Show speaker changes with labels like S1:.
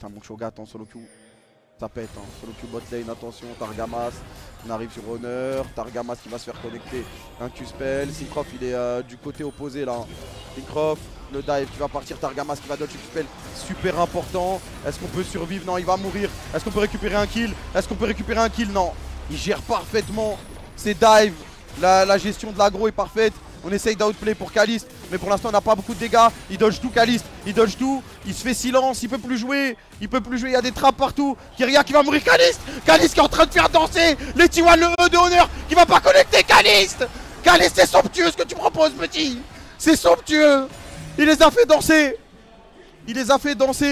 S1: Putain, mon Shoga, attends, solo Q. Ça pète, hein. Solo Q bot lane, attention, Targamas. On arrive sur Honor. Targamas qui va se faire connecter. Un Q-spell. Syncroft, il est euh, du côté opposé là. Syncroft, le dive qui va partir. Targamas qui va dodge Q-spell. Super important. Est-ce qu'on peut survivre? Non, il va mourir. Est-ce qu'on peut récupérer un kill? Est-ce qu'on peut récupérer un kill? Non. Il gère parfaitement ses dives. La, la gestion de l'agro est parfaite. On essaye d'outplay pour Caliste, mais pour l'instant on n'a pas beaucoup de dégâts. Il dodge tout Caliste, il dodge tout, il se fait silence, il peut plus jouer, il peut plus jouer, il y a des trappes partout. Kyria qui va mourir, Caliste! Caliste qui est en train de faire danser les T1 le E de honneur qui va pas connecter Caliste! Caliste c'est somptueux ce que tu proposes petit. C'est somptueux. Il les a fait danser. Il les a fait danser